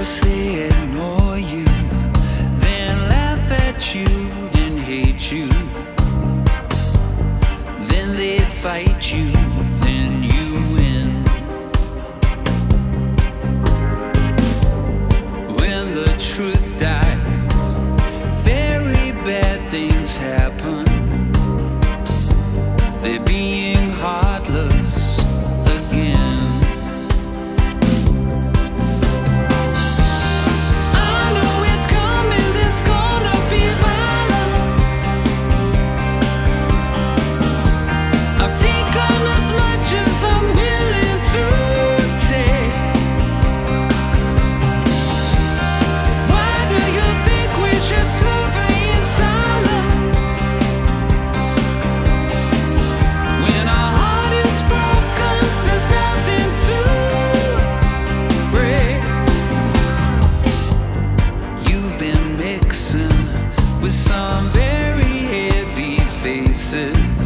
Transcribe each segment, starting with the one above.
They ignore you, then laugh at you and hate you. Then they fight you, then you win. When the truth dies, very bad things happen. They're being some very heavy faces.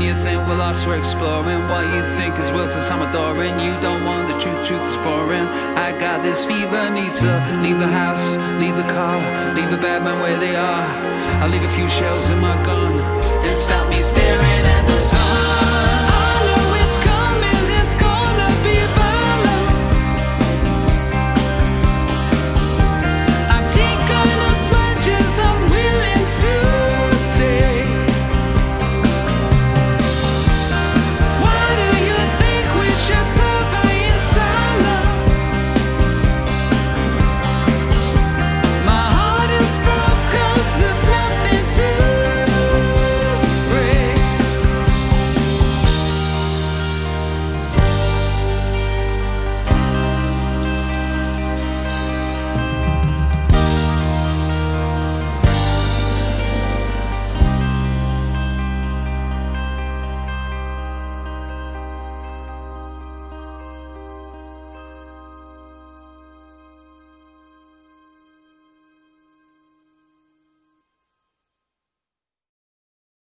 When you think we're lost, we're exploring. What you think is worthless, I'm adoring. You don't want the truth, truth is boring. I got this fever, need to leave the house, leave the car, leave the bad men where they are. I leave a few shells in my gun and stop me staring at